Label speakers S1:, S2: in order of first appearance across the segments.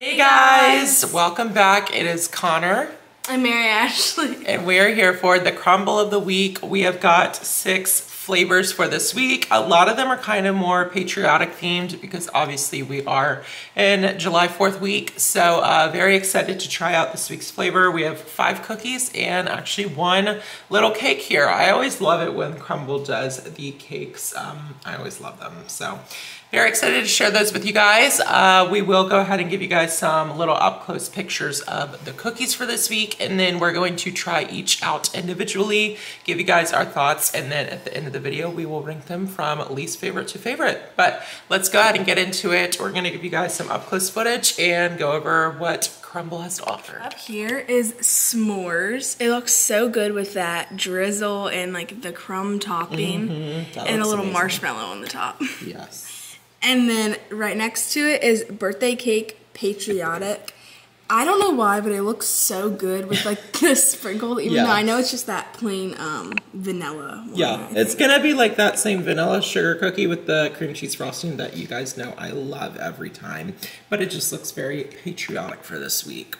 S1: Hey guys, welcome back. It is Connor.
S2: I'm Mary Ashley.
S1: And we are here for the Crumbl of the week. We have got six flavors for this week. A lot of them are kind of more patriotic themed because obviously we are in July 4th week. So uh, very excited to try out this week's flavor. We have five cookies and actually one little cake here. I always love it when Crumbl does the cakes. Um, I always love them. So very excited to share those with you guys. Uh, we will go ahead and give you guys some little up close pictures of the cookies for this week. And then we're going to try each out individually, give you guys our thoughts. And then at the end of the video, we will rank them from least favorite to favorite. But let's go ahead and get into it. We're gonna give you guys some up close footage and go over what Crumbl has to offer.
S2: Up here is s'mores. It looks so good with that drizzle and like the crumb topping
S1: Mm-hmm.
S2: and a little
S1: amazing.
S2: marshmallow on the top.
S1: Yes.
S2: And then right next to it is birthday cake patriotic. I don't know why, but it looks so good with like the sprinkled, even
S1: Yeah.
S2: though I know it's just that plain um, vanilla. one,
S1: Yeah, it's gonna be like that same vanilla sugar cookie with the cream cheese frosting that you guys know I love every time. But it just looks very patriotic for this week.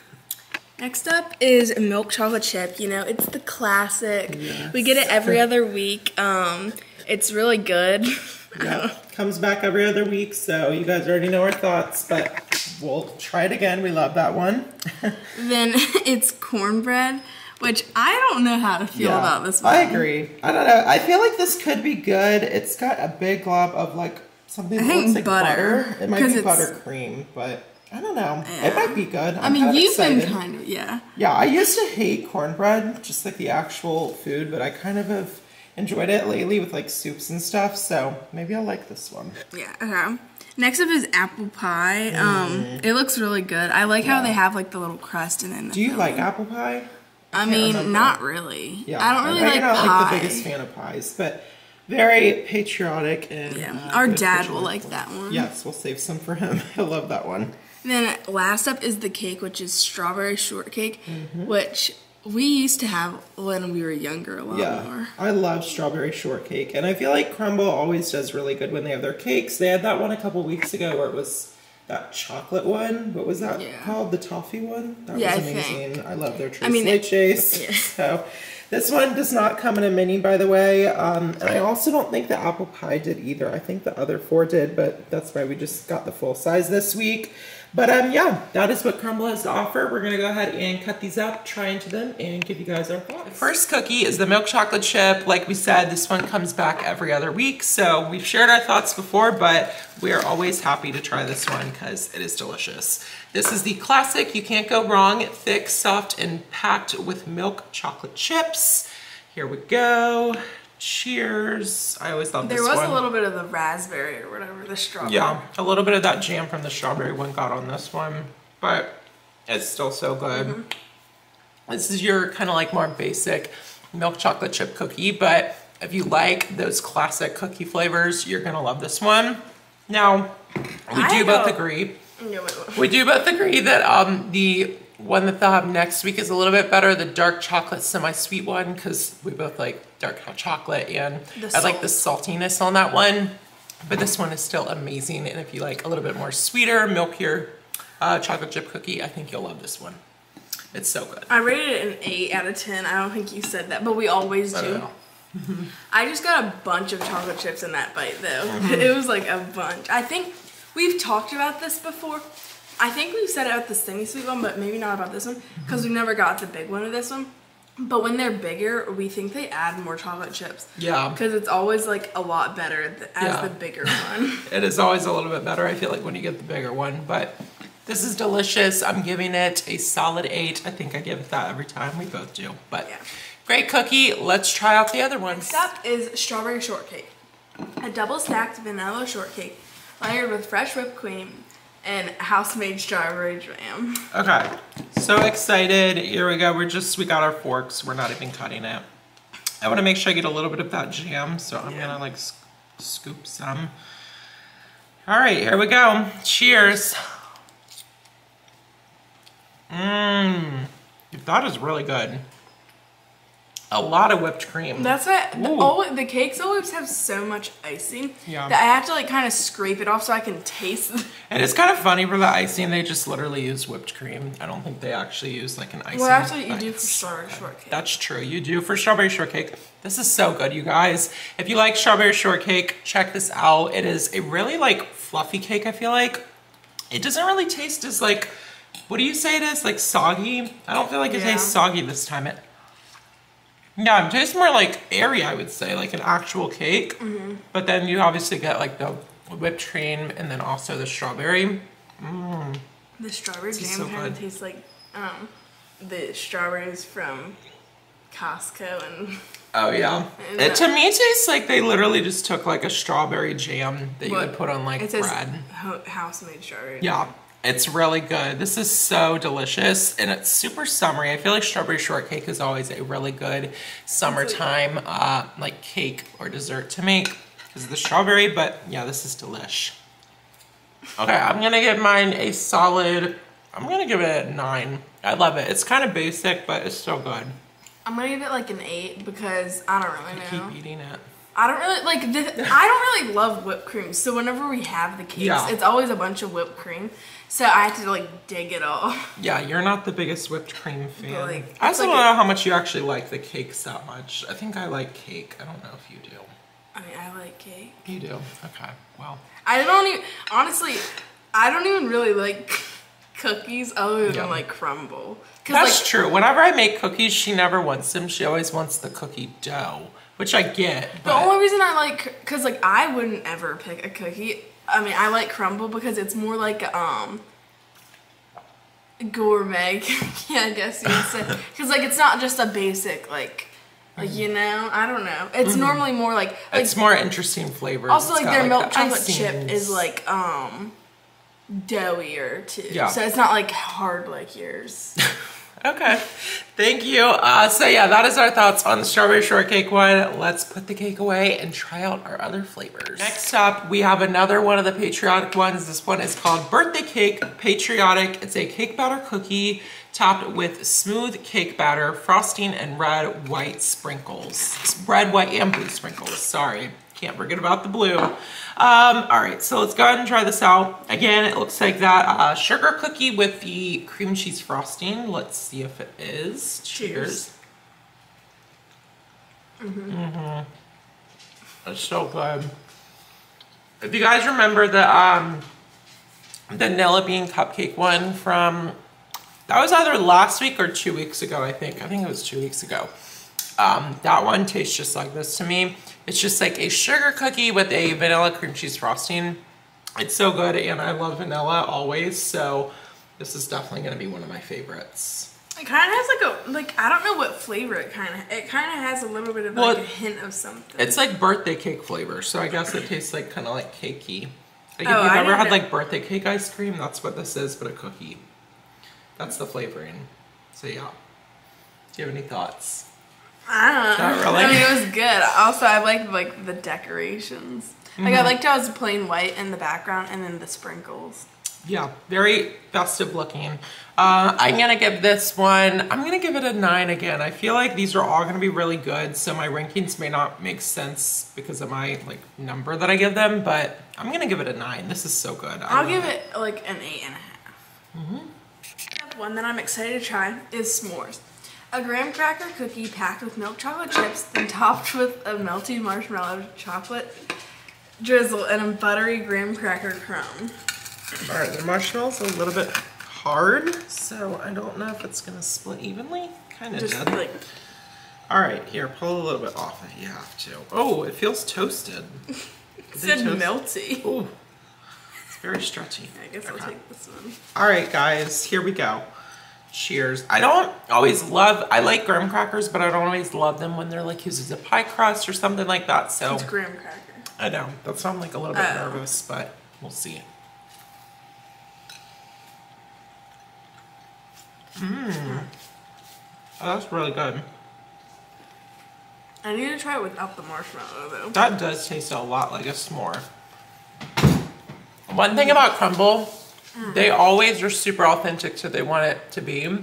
S2: Next up is milk chocolate chip. You know, it's the classic.
S1: Yes.
S2: We get it every other week. Um, it's really good.
S1: Yeah, comes back every other week, so you guys already know our thoughts, but we'll try it again. We love that one.
S2: Then it's cornbread, which I don't know how to feel about this one.
S1: I agree. I don't know. I feel like this could be good. It's got a big glob of like something
S2: I
S1: that looks like
S2: butter,
S1: butter. It might be buttercream, but I don't know.
S2: Yeah.
S1: It might be good.
S2: I
S1: I'm
S2: mean,
S1: kind of
S2: you've been kind of, yeah.
S1: Yeah, I used to hate cornbread, just like the actual food, but I kind of have enjoyed it lately with like soups and stuff, so maybe I'll like this one.
S2: Yeah, okay. Next up is apple pie. Um, it looks really good. I like how
S1: Mm.
S2: They have like the little crust in it.
S1: Do you like apple pie?
S2: I
S1: can't
S2: mean,
S1: remember.
S2: not really.
S1: Yeah,
S2: I don't really
S1: I'm
S2: like
S1: not
S2: pie.
S1: like the biggest fan of pies, but very patriotic and
S2: Yeah,
S1: uh,
S2: our dad will like that one.
S1: Yes, we'll save some for him. He'll love that one.
S2: Then last up is the cake, which is strawberry shortcake,
S1: Mm-hmm.
S2: which we used to have when we were younger a lot
S1: Yeah,
S2: more.
S1: I love strawberry shortcake, and I feel like Crumbl always does really good when they have their cakes. They had that one a couple weeks ago where it was that chocolate one. What was that
S2: Yeah.
S1: called? The toffee one. That
S2: Yeah,
S1: was amazing. I love their Tres
S2: I mean,
S1: Leches.
S2: yeah.
S1: So this one does not come in a mini, by the way. Um, and I also don't think the apple pie did either. I think the other four did, but that's why we just got the full size this week. But um, yeah, that is what Crumbl has to offer. We're gonna go ahead and cut these up, try into them, and give you guys our thoughts. The first cookie is the milk chocolate chip. Like we said, this one comes back every other week. So we've shared our thoughts before, but we are always happy to try this one because it is delicious. This is the classic, you can't go wrong, thick, soft, and packed with milk chocolate chips. Here we go. Cheers. I always love
S2: There
S1: this
S2: was
S1: one.
S2: a little bit of the raspberry or whatever, the strawberry.
S1: Yeah, a little bit of that jam from the strawberry one got on this one, but it's still so good. This is your kind of like more basic milk chocolate chip cookie, but if you like those classic cookie flavors, you're gonna love this one. Now, we
S2: I
S1: do both agree.
S2: Wait.
S1: We do both agree that um, the one that they'll have next week is a little bit better, the dark chocolate semi-sweet one, because we both like dark chocolate and I like the saltiness on that one. But this one is still amazing, and if you like a little bit more sweeter, milkier uh, chocolate chip cookie, I think you'll love this one. It's so good.
S2: I rated it an 8 out of 10. I don't think you said that, but we always do.
S1: know.
S2: I just got a bunch of chocolate chips in that bite though.
S1: Mm-hmm.
S2: It was like a bunch. I think we've talked about this before. I think we've said it about the semi-sweet one, but maybe not about this one because we never got the big one of this one. But when they're bigger, we think they add more chocolate chips.
S1: Yeah.
S2: Because it's always like a lot better th- as
S1: Yeah.
S2: the bigger one.
S1: It is always a little bit better, I feel like, when you get the bigger one. But this is delicious. I'm giving it a solid eight. I think I give it that every time. We both do. But
S2: Yeah.
S1: great cookie. Let's try out the other ones.
S2: Next up is strawberry shortcake. A double stacked vanilla shortcake layered with fresh whipped cream and house-made strawberry jam.
S1: Okay. So excited. Here we go. We're just, we got our forks. We're not even cutting it. I want to make sure I get a little bit of that jam. So I'm
S2: Yeah.
S1: going to like s- scoop some. All right, here we go. Cheers. Mmm. That is really good. A oh. lot of whipped cream.
S2: That's what the, always, the cakes always have so much icing
S1: Yeah.
S2: that I have to like kind of scrape it off so I can taste. the-
S1: And it's kind of funny for the icing, they just literally use whipped cream. I don't think they actually use like an icing.
S2: Well, that's what you do for strawberry shortcake.
S1: That's true. You do for strawberry shortcake. This is so good, you guys. If you like strawberry shortcake, check this out. It is a really like fluffy cake, I feel like. It doesn't really taste as like, what do you say it is? Like soggy? I don't feel like it
S2: Yeah.
S1: tastes soggy this time. It, yeah, it tastes more like airy, I would say, like an actual cake.
S2: Mm-hmm.
S1: But then you obviously get like the whipped cream and then also the strawberry.
S2: The strawberry jam
S1: so
S2: kind of tastes like um, the strawberries from Costco and
S1: Oh yeah.
S2: And
S1: It, to me it tastes like they literally just took like a strawberry jam that you would put on like
S2: it
S1: bread.
S2: ho- house-made strawberry.
S1: Yeah, it's really good. This is so delicious and it's super summery. I feel like strawberry shortcake is always a really good summertime uh, like cake or dessert to make because of the strawberry, but yeah, this is delish. Okay, I'm gonna give mine a solid, I'm gonna give it a nine. I love it. It's kind of basic, but it's so good.
S2: I'm gonna give it like an eight because I don't really know.
S1: Keep eating it.
S2: I don't really like. The, I don't really love whipped cream, so whenever we have the cakes,
S1: Yeah.
S2: it's always a bunch of whipped cream. So I have to like dig it all.
S1: Yeah, you're not the biggest whipped cream fan.
S2: like,
S1: I also
S2: like
S1: don't know how much you actually like the cakes that much. I think I like cake. I don't know if you do.
S2: I mean, I like cake.
S1: You do? Okay, well.
S2: I don't even honestly. I don't even really like cookies other than like Crumbl.
S1: That's
S2: like
S1: true. Whenever I make cookies, she never wants them. She always wants the cookie dough, which I get.
S2: the only reason I like, cause like I wouldn't ever pick a cookie. I mean, I like Crumbl because it's more like um gourmet. yeah, I guess you would say. Cause like it's not just a basic like. Like you know, I don't know. It's normally more like like
S1: Mm-hmm. it's more interesting flavors.
S2: Also,
S1: It's
S2: like their
S1: the
S2: milk chocolate chip is like um doughier too.
S1: Yeah.
S2: So it's not like hard like yours.
S1: Okay, thank you. Uh, so yeah, that is our thoughts on the strawberry shortcake one. Let's put the cake away and try out our other flavors. Next up, we have another one of the patriotic ones. This one is called Birthday Cake Patriotic. It's a cake batter cookie topped with smooth cake batter, frosting, and red, white sprinkles. Red, white, and blue sprinkles. Sorry, can't forget about the blue. Um, all right, so let's go ahead and try this out. Again, it looks like that uh, sugar cookie with the cream cheese frosting. Let's see if it is. Cheers. Mm-hmm. It's so good. If you guys remember the um, vanilla bean cupcake one from, that was either last week or two weeks ago, I think. I think it was two weeks ago. Um, that one tastes just like this to me. It's just like a sugar cookie with a vanilla cream cheese frosting. It's so good and I love vanilla always, so this is definitely gonna be one of my favorites.
S2: It kind of has like a like I don't know what flavor it kind of it kind of has a little bit of
S1: Well,
S2: like a hint of something.
S1: It's like birthday cake flavor, so I guess it tastes like kind of like cakey. Like if
S2: Oh,
S1: you've
S2: I
S1: ever had
S2: know-
S1: like birthday cake ice cream, that's what this is, but a cookie. That's the flavoring. So yeah. Do you have any thoughts?
S2: I don't know.
S1: Not really.
S2: I mean, it was good. Also, I liked like the decorations. Like
S1: Mm-hmm.
S2: I liked how it was plain white in the background and then the sprinkles.
S1: Yeah, very festive looking. Uh, I'm gonna give this one, I'm gonna give it a nine again. I feel like these are all gonna be really good, so my rankings may not make sense because of my like number that I give them, but I'm gonna give it a nine. This is so good. I
S2: I'll give it like an eight and a half. One that I'm excited to try is s'mores. A graham cracker cookie packed with milk chocolate chips, then topped with a melty marshmallow chocolate drizzle and a buttery graham cracker crumb.
S1: All right, the marshmallow's a little bit hard, so I don't know if it's gonna split evenly. Kind of did.
S2: like
S1: All right, here, pull a little bit off if You have to. Oh, it feels toasted.
S2: it said
S1: toast-
S2: melty.
S1: Oh, it's very stretchy.
S2: I guess I'll take this one.
S1: All right, guys, here we go. Cheers. I don't always love, I like graham crackers, but I don't always love them when they're like used as a pie crust or something like that. So
S2: It's graham cracker.
S1: I know, that's why I'm like a little bit
S2: Oh.
S1: nervous, but we'll see. Mmm. Oh, that's really good.
S2: I need to try it without the marshmallow though.
S1: That does taste a lot like a s'more. One thing about Crumbl, they always are super authentic to they want it to be.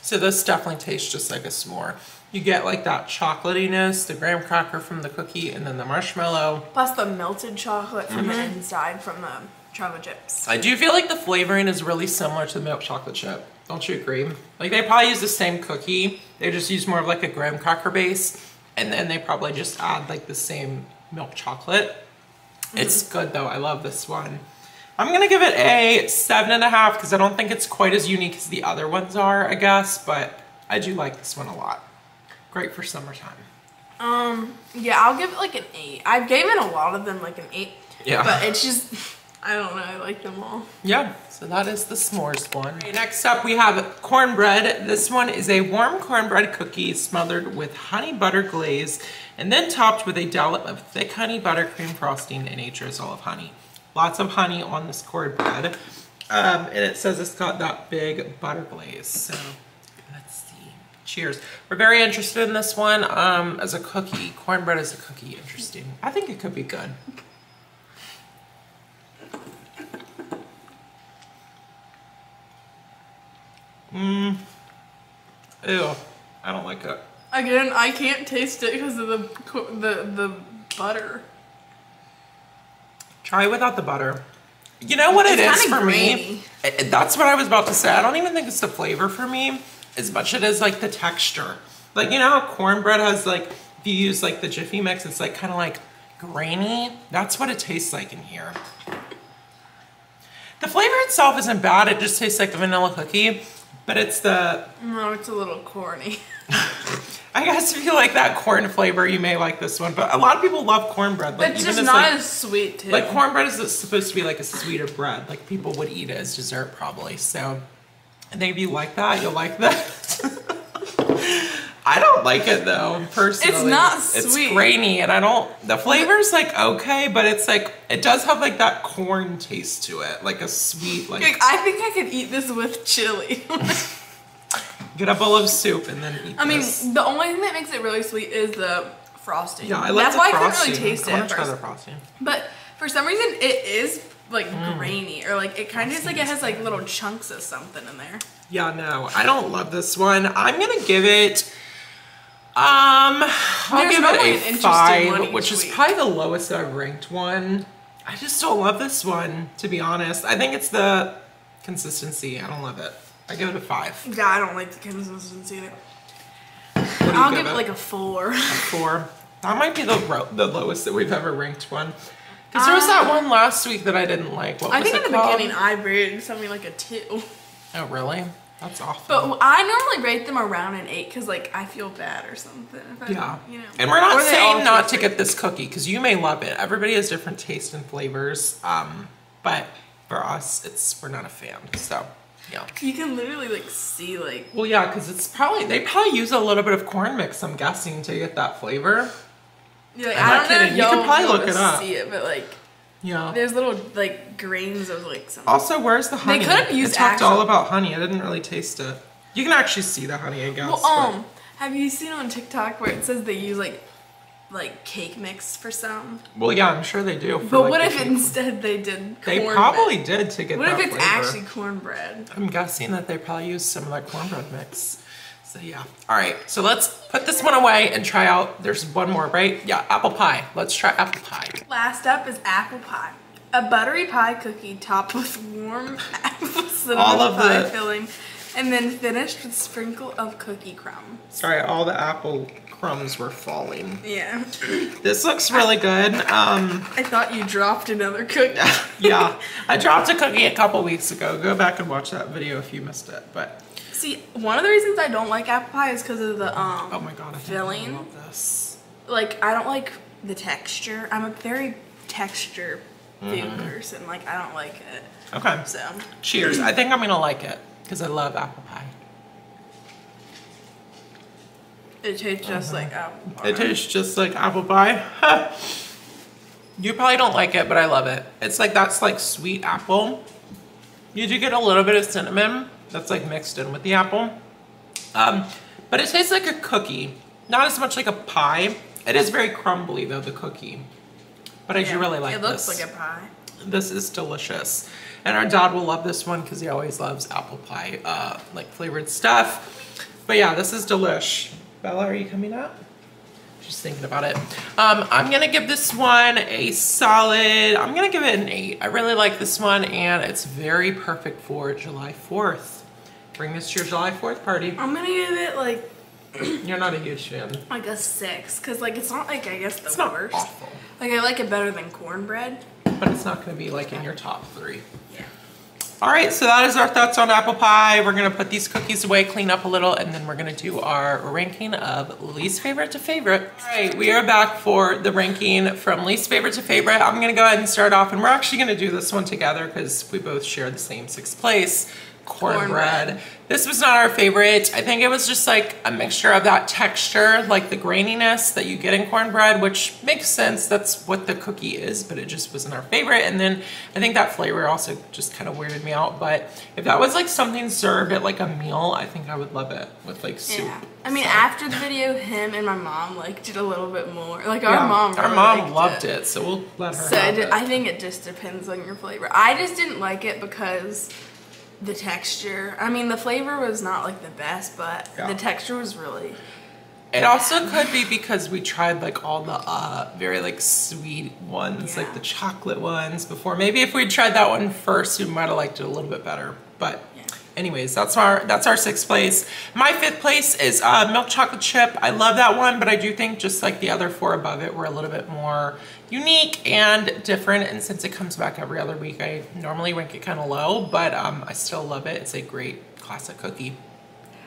S1: So this definitely tastes just like a s'more. You get like that chocolatiness, the graham cracker from the cookie, and then the marshmallow.
S2: Plus the melted chocolate from the
S1: Mm-hmm.
S2: inside from the chocolate chips.
S1: I do feel like the flavoring is really similar to the milk chocolate chip. Don't you agree? Like they probably use the same cookie. They just use more of like a graham cracker base, and then they probably just add like the same milk chocolate. It's good though. I love this one. I'm gonna give it a seven and a half because I don't think it's quite as unique as the other ones are, I guess, but I do like this one a lot. Great for summertime.
S2: Um, yeah, I'll give it like an eight. I've given a lot of them like an eight.
S1: Yeah.
S2: But it's just, I don't know. I like them all.
S1: Yeah, so that is the s'mores one. Okay, next up we have cornbread. This one is a warm cornbread cookie smothered with honey butter glaze and then topped with a dollop of thick honey buttercream frosting and a drizzle of honey. Lots of honey on this cornbread. Um, and it says it's got that big butter glaze. So let's see. Cheers. We're very interested in this one um, as a cookie. Cornbread as a cookie, interesting. I think it could be good. Mmm. Ew, I don't like it.
S2: Again, I can't taste it because of the the the butter.
S1: Try without the butter. You know what it
S2: It's
S1: for me?
S2: grainy.
S1: I- I- That's what I was about to say. I don't even think it's the flavor for me as much as it is like the texture. Like, you know how cornbread has like, if you use like the Jiffy mix, it's like kind of like grainy. That's what it tastes like in here. The flavor itself isn't bad. It just tastes like a vanilla cookie, but it's the
S2: No, it's a little corny.
S1: I guess if you like that corn flavor, you may like this one. But a lot of people love cornbread. Like
S2: it's
S1: even
S2: just not
S1: like,
S2: as sweet too.
S1: like cornbread is supposed to be like a sweeter bread. Like people would eat it as dessert probably. So I think if you like that, you'll like that. I don't like it though, personally. It's not
S2: sweet.
S1: It's grainy and I don't the flavor's like okay, but it's like it does have like that corn taste to it. Like a sweet like
S2: Like, I think I could eat this with chili.
S1: get a bowl of soup and then eat
S2: I mean,
S1: this.
S2: the only thing that makes it really sweet is the frosting.
S1: Yeah, I like
S2: That's
S1: the
S2: why
S1: frosting.
S2: I couldn't really taste
S1: I
S2: it
S1: wanna try the frosting.
S2: But for some reason, it is like
S1: Mm.
S2: grainy, or like it kind of is like it has like little chunks of something in there.
S1: Yeah, no, I don't love this one. I'm gonna give it. Um, I'll
S2: There's
S1: give it a five, which is
S2: week.
S1: probably the lowest that I've ranked one. I just don't love this one, to be honest. I think it's the consistency. I don't love it. I give it a five.
S2: Yeah, I don't like the consistency of it.
S1: What do you
S2: I'll give it like a four.
S1: four. That might be the ro- the lowest that we've ever ranked one. Because there was that one last week that I didn't like. What
S2: I think
S1: it
S2: in the
S1: called?
S2: beginning I rated something like a two.
S1: Oh, really? That's awful.
S2: But I normally rate them around an eight because like I feel bad or something. If I,
S1: Yeah.
S2: You know.
S1: And we're not
S2: Or
S1: saying not to get this cookie because you may love it. Everybody has different tastes and flavors. Um, but for us, it's we're not a fan. So yeah.
S2: You can literally like see like
S1: Well, yeah, because it's probably they probably use a little bit of corn mix. I'm guessing to get that flavor.
S2: you're like,
S1: I'm
S2: I
S1: not
S2: don't know
S1: kidding. You
S2: y'all
S1: could probably look it up.
S2: See it, but like
S1: Yeah.
S2: there's little like grains of like something.
S1: Also, where's the honey?
S2: They could have used
S1: It talked all about honey. I didn't really taste it. You can actually see the honey, I guess.
S2: Well,
S1: but-
S2: um, have you seen on TikTok where it says they use like like cake mix for some?
S1: well, yeah, I'm sure they do. for,
S2: But
S1: like,
S2: what if instead they did?
S1: They probably did to get
S2: What if it's
S1: flavor.
S2: actually cornbread?
S1: I'm guessing that they probably used some of that cornbread mix. So yeah. All right. So let's put this one away and try out. There's one more, right? Yeah, apple pie. Let's try apple pie.
S2: Last up is apple pie. A buttery pie cookie topped with warm apple cinnamon
S1: All of
S2: pie
S1: the-
S2: filling, and then finished with sprinkle of cookie crumb.
S1: Sorry, all the apple crumbs were falling.
S2: Yeah,
S1: This looks really good. Um,
S2: I thought you dropped another cookie.
S1: yeah, I dropped a cookie a couple weeks ago. Go back and watch that video if you missed it. But
S2: See, one of the reasons I don't like apple pie is because of the um.
S1: oh my god, I
S2: Filling?
S1: love this.
S2: like I don't like the texture. I'm a very texture food
S1: Mm-hmm.
S2: person. Like I don't like it.
S1: Okay.
S2: So
S1: Cheers. I think I'm gonna like it because I love apple pie.
S2: it tastes just like apple pie.
S1: It tastes just like apple pie. you probably don't like it, but I love it. It's like that's like sweet apple. You do get a little bit of cinnamon that's like mixed in with the apple. Um, but it tastes like a cookie, not as much like a pie. It is very crumbly though, the cookie. But I do
S2: Yeah,
S1: really like this.
S2: It looks
S1: this.
S2: like a pie.
S1: This is delicious. And our dad will love this one because he always loves apple pie, uh, like flavored stuff. But yeah, this is delish. Bella, are you coming up? She's thinking about it. Um, I'm gonna give this one a solid, I'm gonna give it an eight. I really like this one and it's very perfect for July 4th. Bring this to your July 4th party.
S2: I'm gonna give it like
S1: You're not a huge fan.
S2: like a six, cause like it's not like I guess the
S1: It's not
S2: worst.
S1: awful,
S2: Like I like it better than cornbread.
S1: but it's not gonna be like in your top three.
S2: Yeah.
S1: All right, so that is our thoughts on apple pie. We're gonna put these cookies away, clean up a little, and then we're gonna do our ranking of least favorite to favorite. All right, we are back for the ranking from least favorite to favorite. I'm gonna go ahead and start off, and we're actually gonna do this one together because we both share the same sixth place. Cornbread.
S2: Cornbread.
S1: This was not our favorite. I think it was just like a mixture of that texture, like the graininess that you get in cornbread, which makes sense. That's what the cookie is, but it just wasn't our favorite. And then I think that flavor also just kind of weirded me out. But if that was like something served at like a meal, I think I would love it with like soup.
S2: Yeah. I mean,
S1: So-
S2: after the video, him and my mom liked it a little bit more. Like our
S1: Yeah,
S2: mom,
S1: our mom loved it. so we'll let her
S2: So
S1: have
S2: it,
S1: it.
S2: I think it just depends on your flavor. I just didn't like it because the texture. I mean, the flavor was not like the best, but
S1: Yeah.
S2: the texture was really.
S1: It also could be because we tried like all the uh very like sweet ones, like the chocolate ones before. Maybe if we'd tried that one first, we might have liked it a little bit better. But
S2: Yeah.
S1: Anyways, that's our that's our sixth place. My fifth place is uh, milk chocolate chip. I love that one, but I do think just like the other four above it were a little bit more unique and different. And since it comes back every other week, I normally rank it kind of low, but um, I still love it. It's a great classic cookie.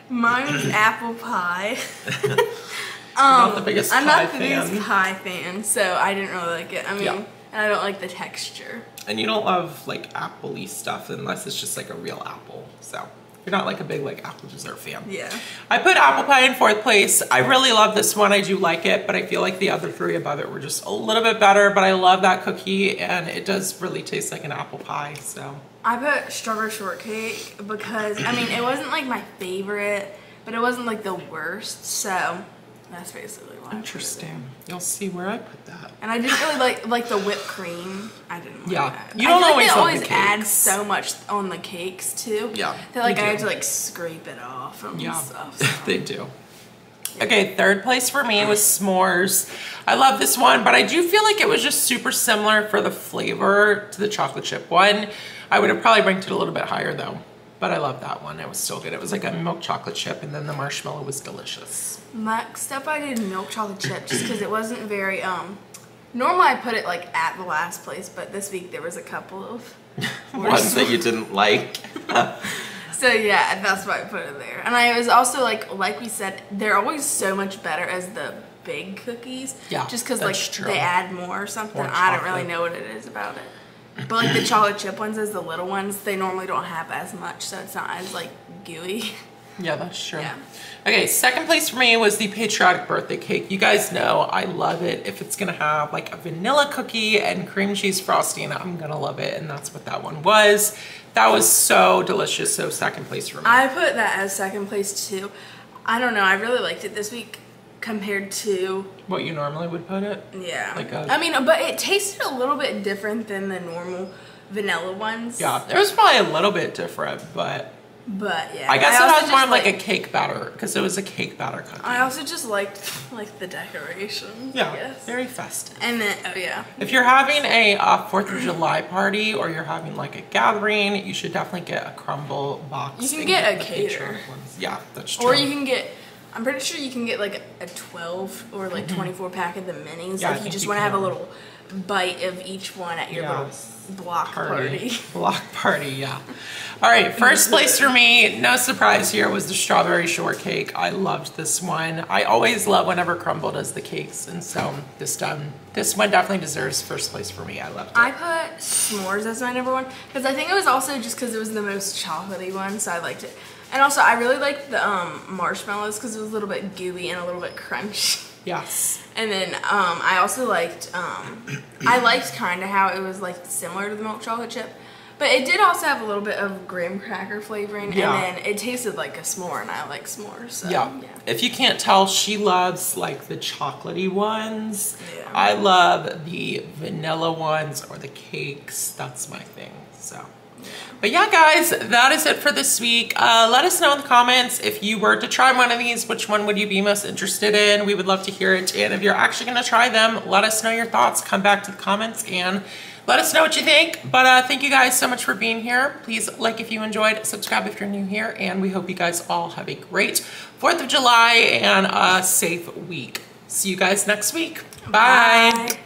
S2: Mine was apple pie.
S1: not the biggest
S2: I'm
S1: pie
S2: not the
S1: fan.
S2: biggest pie fan, so I didn't really like it. I mean,
S1: Yeah.
S2: and I don't like the texture.
S1: And you don't love like appley stuff unless it's just like a real apple. So you're not like a big like apple dessert fan.
S2: Yeah.
S1: I put apple pie in fourth place. I really love this one. I do like it, but I feel like the other three above it were just a little bit better. But I love that cookie and it does really taste like an apple pie. So
S2: I put strawberry shortcake because I mean it wasn't like my favorite, but it wasn't like the worst. So that's basically why. I put it there.
S1: interesting. You'll see where I put that.
S2: And I didn't really like like the whipped cream. I didn't. Like
S1: Yeah.
S2: that.
S1: You don't
S2: feel
S1: always
S2: like they
S1: the
S2: always add so much on the cakes too.
S1: Yeah,
S2: That like I have to like scrape it off and
S1: Yeah,
S2: stuff. so.
S1: they do. Okay, third place for me was s'mores. I love this one, but I do feel like it was just super similar for the flavor to the chocolate chip one. I would have probably ranked it a little bit higher though, but I love that one. It was still good. It was like a milk chocolate chip, and then the marshmallow was delicious.
S2: Next up, I did milk chocolate chip just because it wasn't very um. Normally I put it like at the last place, but this week there was a couple of
S1: Ones that you didn't like.
S2: So yeah, that's why I put it there. And I was also like, like we said, they're always so much better as the big cookies.
S1: Yeah,
S2: Just because like
S1: true.
S2: they add more or something.
S1: More
S2: I don't really know what it is about it. But like the chocolate chip ones, as the little ones, they normally don't have as much, so it's not as like gooey.
S1: Yeah, that's true.
S2: Yeah.
S1: Okay, second place for me was the patriotic birthday cake. You guys know I love it. If it's gonna have like a vanilla cookie and cream cheese frosting, I'm gonna love it. And that's what that one was. That was so delicious. So second place for me.
S2: I put that as second place too. I don't know. I really liked it this week compared to
S1: what you normally would put it?
S2: yeah.
S1: Like a-
S2: I mean, but it tasted a little bit different than the normal vanilla ones.
S1: Yeah, it was probably a little bit different, but
S2: But yeah.
S1: I guess it
S2: also
S1: was more
S2: just
S1: like a cake batter because it was a cake batter cookie.
S2: I also just liked like the decorations. I
S1: yeah,
S2: guess.
S1: very festive.
S2: And then oh yeah.
S1: If you're having a uh, Fourth of July party or you're having like a gathering, you should definitely get a Crumbl box.
S2: You can get a cater.
S1: ones. Yeah, that's true.
S2: Or you can get. I'm pretty sure you can get like a 12 or like 24 pack of the minis
S1: Mm-hmm. Yeah, I
S2: you just want to have a little bite of each one at your
S1: Yes.
S2: little block party.
S1: Block party, yeah. All right, first place for me, no surprise here, was the strawberry shortcake. I loved this one. I always love whenever Crumbl does the cakes, and so this um, this one definitely deserves first place for me. I loved it.
S2: I put s'mores as my number one because I think it was also just because it was the most chocolatey one, so I liked it. And also, I really liked the um, marshmallows because it was a little bit gooey and a little bit crunchy.
S1: yes.
S2: And then um, I also liked, um, I liked kind of how it was like similar to the milk chocolate chip, but it did also have a little bit of graham cracker flavoring,
S1: Yeah.
S2: and then it tasted like a s'more, and I like s'mores. So,
S1: Yeah.
S2: yeah.
S1: If you can't tell, she loves like the chocolatey ones.
S2: Yeah.
S1: I love the vanilla ones or the cakes. That's my thing. So But yeah, guys, that is it for this week. Uh, let us know in the comments if you were to try one of these, which one would you be most interested in? We would love to hear it. And if you're actually going to try them, let us know your thoughts. Come back to the comments and let us know what you think. But uh, thank you guys so much for being here. Please like if you enjoyed, subscribe if you're new here, and we hope you guys all have a great 4th of July and a safe week. See you guys next week. Bye. Bye.